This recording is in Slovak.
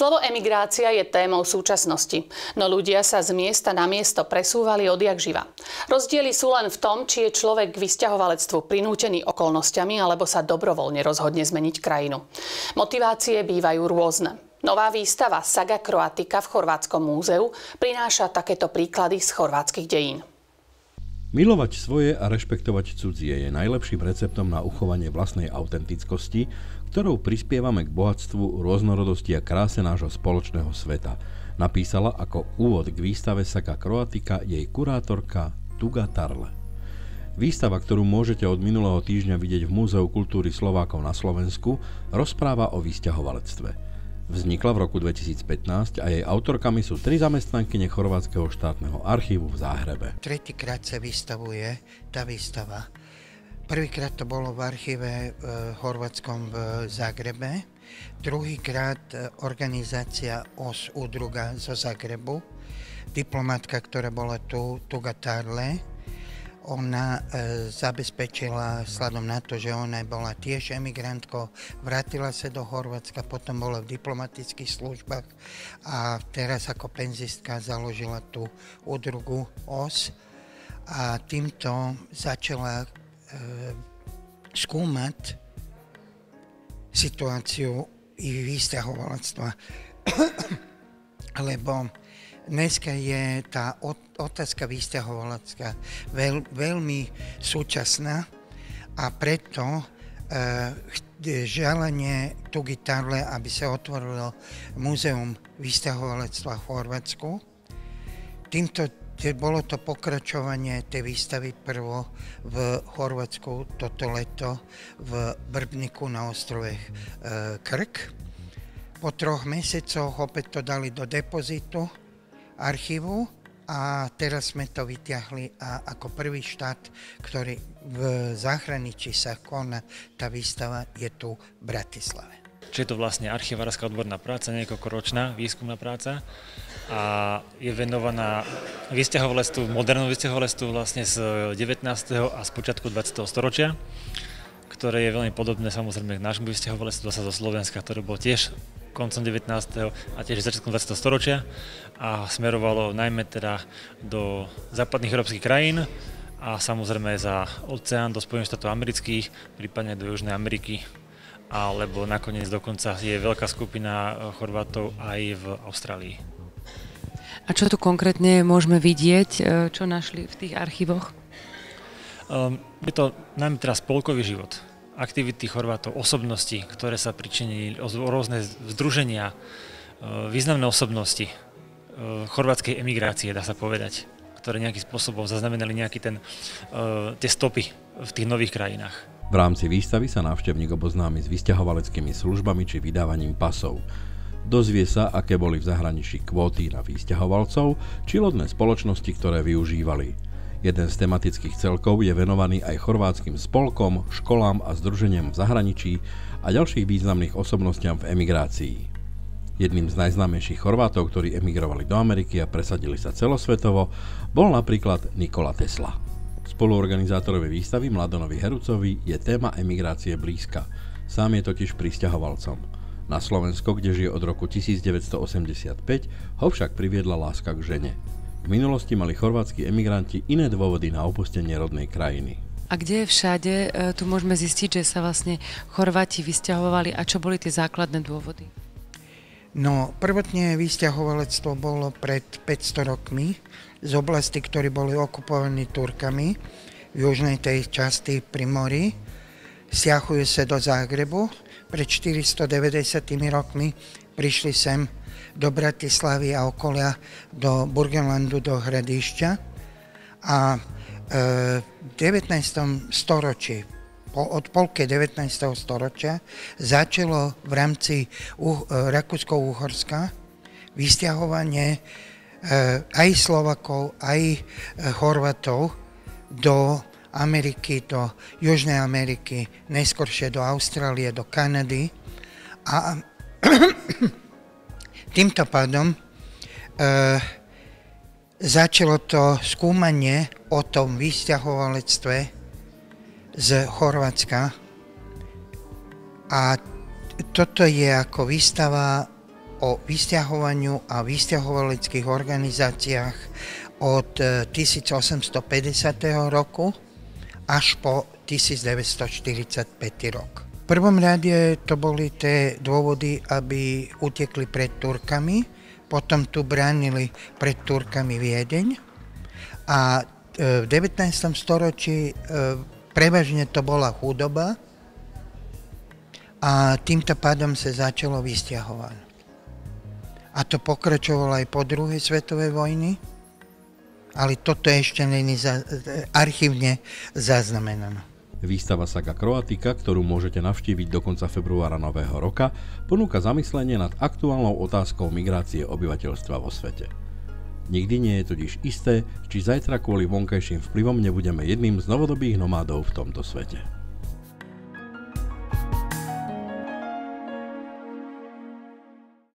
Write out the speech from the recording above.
Slovo emigrácia je témou súčasnosti, no ľudia sa z miesta na miesto presúvali odjak živa. Rozdiely sú len v tom, či je človek k vysťahovalectvu prinútený okolnostiami alebo sa dobrovoľne rozhodne zmeniť krajinu. Motivácie bývajú rôzne. Nová výstava Saga Kroatika v Chorvátskom múzeu prináša takéto príklady z chorvátskych dejín. Milovať svoje a rešpektovať cudzie je najlepším receptom na uchovanie vlastnej autentickosti, ktorou prispievame k bohatstvu, rôznorodosti a kráse nášho spoločného sveta. Napísala ako úvod k výstave Saka Kroatika jej kurátorka Tuga Tarle. Výstava, ktorú môžete od minulého týždňa vidieť v Múzeu kultúry Slovákov na Slovensku, rozpráva o výsťahovalectve. Vznikla v roku 2015 a jej autorkami sú tri zamestnankyne Chorvátskeho štátneho archívu v Záhrebe. Tretíkrát sa vystavuje tá výstava. Prvýkrát to bolo v archíve v e, Chorvátskom v Zagrebe, druhýkrát e, organizácia OS Udruga zo Zagrebu, diplomatka, ktorá bola tu, Tuga Tarle, ona e, zabezpečila, sladom na to, že ona bola tiež emigrantkou, vrátila sa do Chorvátska, potom bola v diplomatických službách a teraz ako penzistka založila tú údrugu OS a týmto začala e, skúmať situáciu i výstrahovalectva. Lebo Dneska je tá otázka vysťahovalecká veľ, veľmi súčasná a preto e, želanie tu gitarle, aby sa otvorilo múzeum vysťahovalectva v Chorvátsku. Týmto bolo to pokračovanie tej výstavy prvo v Chorvátsku toto leto v Brbniku na ostrove e, Krk. Po troch mesiacoch opäť to dali do depozitu archívu a teraz sme to vyťahli a ako prvý štát, ktorý v zahraničí sa koná tá výstava, je tu v Bratislave. Čiže je to vlastne archivárska odborná práca, niekoľkoročná výskumná práca a je venovaná vysťahovalectvu, modernom vysťahovalectvu vlastne z 19. a z počiatku 20. storočia ktoré je veľmi podobné samozrejme k nášmu vysťahovalectvu sa zo Slovenska, ktoré bolo tiež koncom 19. a tiež začiatkom 20. storočia a smerovalo najmä teda do západných európskych krajín a samozrejme za oceán do Spojených štátov amerických, prípadne do Južnej Ameriky alebo nakoniec dokonca je veľká skupina Chorvátov aj v Austrálii. A čo tu konkrétne môžeme vidieť, e, čo našli v tých archívoch? Um, je to najmä teraz spolkový život aktivity Chorvátov, osobnosti, ktoré sa pričinili, rôzne združenia, e, významné osobnosti e, chorvátskej emigrácie, dá sa povedať, ktoré nejakým spôsobom zaznamenali nejaký ten, e, tie stopy v tých nových krajinách. V rámci výstavy sa návštevník oboznámi s vysťahovaleckými službami či vydávaním pasov. Dozvie sa, aké boli v zahraničí kvóty na výsťahovalcov či lodné spoločnosti, ktoré využívali. Jeden z tematických celkov je venovaný aj chorvátskym spolkom, školám a združeniam v zahraničí a ďalších významných osobnostiam v emigrácii. Jedným z najznámejších Chorvátov, ktorí emigrovali do Ameriky a presadili sa celosvetovo, bol napríklad Nikola Tesla. Spoluorganizátorovi výstavy Mladonovi Herucovi je téma emigrácie blízka. Sám je totiž pristahovalcom. Na Slovensko, kde žije od roku 1985, ho však priviedla láska k žene. V minulosti mali chorvátsky emigranti iné dôvody na opustenie rodnej krajiny. A kde všade e, tu môžeme zistiť, že sa vlastne Chorváti vysťahovali a čo boli tie základné dôvody? No, prvotne vysťahovalectvo bolo pred 500 rokmi z oblasti, ktoré boli okupovaní Turkami v južnej tej časti pri mori. Stiahujú sa do Zágrebu. Pred 490 rokmi prišli sem do Bratislavy a okolia, do Burgenlandu, do Hradišťa. A e, v 19. storočí, od polke 19. storočia, začalo v rámci uh, Rakúsko-Uhorska vysťahovanie e, aj Slovakov, aj e, Chorvatov do Ameriky, do Južnej Ameriky, neskôršie do Austrálie, do Kanady. A Týmto pádom e, začalo to skúmanie o tom vysťahovalectve z Chorvátska a toto je ako výstava o vysťahovaniu a vysťahovaleckých organizáciách od 1850. roku až po 1945 rok. Prvom rade to boli tie dôvody, aby utekli pred Turkami, potom tu bránili pred Turkami Viedeň a v 19. storočí prevažne to bola chudoba a týmto pádom sa začalo vysťahovať. A to pokračovalo aj po druhej svetovej vojny, ale toto ešte není za, archívne zaznamenané. Výstava Saga Kroatika, ktorú môžete navštíviť do konca februára nového roka, ponúka zamyslenie nad aktuálnou otázkou migrácie obyvateľstva vo svete. Nikdy nie je totiž isté, či zajtra kvôli vonkajším vplyvom nebudeme jedným z novodobých nomádov v tomto svete.